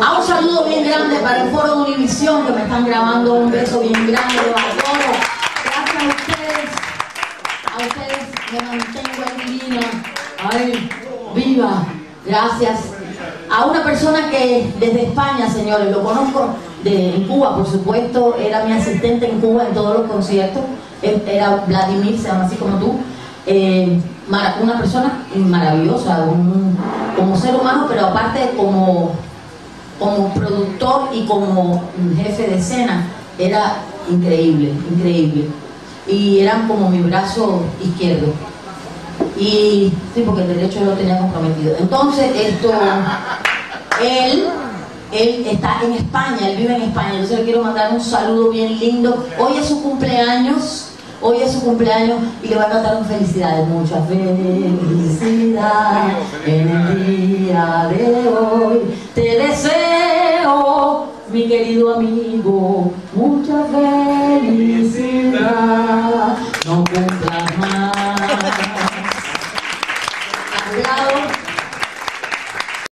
A un saludo bien grande para el Foro de Univisión que me están grabando. Un beso bien grande a todos. Gracias a ustedes. A ustedes me mantengo en divina. Ay, viva. Gracias. A una persona que desde España, señores, lo conozco de, en Cuba, por supuesto, era mi asistente en Cuba en todos los conciertos. Era Vladimir, se llama así como tú. Eh, una persona maravillosa, un, como ser humano, pero aparte como, como productor y como jefe de escena, era increíble, increíble. Y eran como mi brazo izquierdo. Y sí, porque el derecho lo tenía comprometido. Entonces, esto, él, él está en España, él vive en España. Entonces le quiero mandar un saludo bien lindo. Hoy es su cumpleaños. Hoy es su cumpleaños y le va a cantar con felicidades. Mucha felicidad en el día de hoy. Te deseo, mi querido amigo, mucha felicidad.